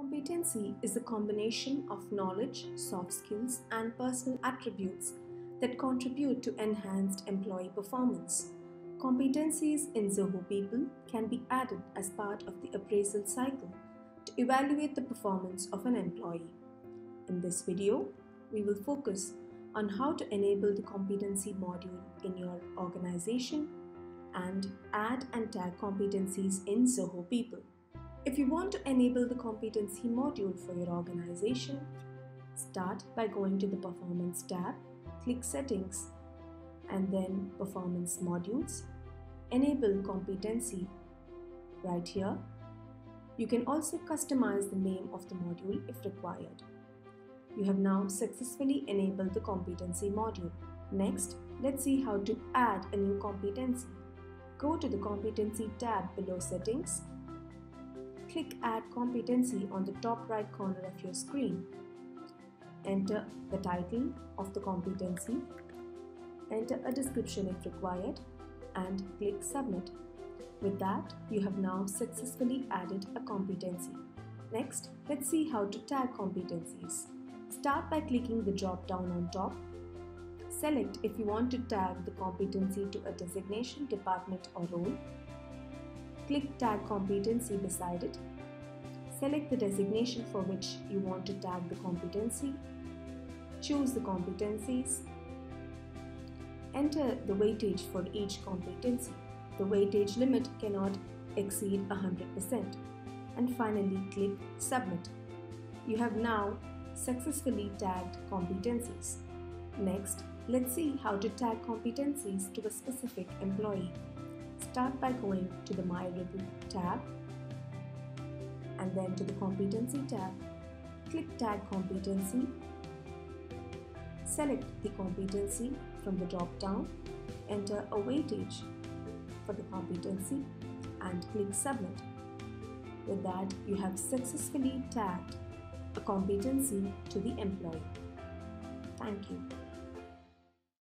Competency is a combination of knowledge, soft skills, and personal attributes that contribute to enhanced employee performance. Competencies in Zoho People can be added as part of the appraisal cycle to evaluate the performance of an employee. In this video, we will focus on how to enable the competency module in your organization and add and tag competencies in Zoho People. If you want to enable the competency module for your organization, start by going to the Performance tab, click Settings, and then Performance Modules. Enable competency right here. You can also customize the name of the module if required. You have now successfully enabled the competency module. Next, let's see how to add a new competency. Go to the Competency tab below Settings click Add Competency on the top right corner of your screen. Enter the title of the competency, enter a description if required, and click Submit. With that, you have now successfully added a competency. Next, let's see how to tag competencies. Start by clicking the drop down on top. Select if you want to tag the competency to a designation, department or role Click Tag Competency beside it. Select the designation for which you want to tag the competency. Choose the competencies. Enter the weightage for each competency. The weightage limit cannot exceed 100%. And finally, click Submit. You have now successfully tagged competencies. Next, let's see how to tag competencies to a specific employee. Start by going to the My Ripple tab and then to the Competency tab. Click Tag Competency. Select the competency from the drop down. Enter a weightage for the competency and click Submit. With that, you have successfully tagged a competency to the employee. Thank you.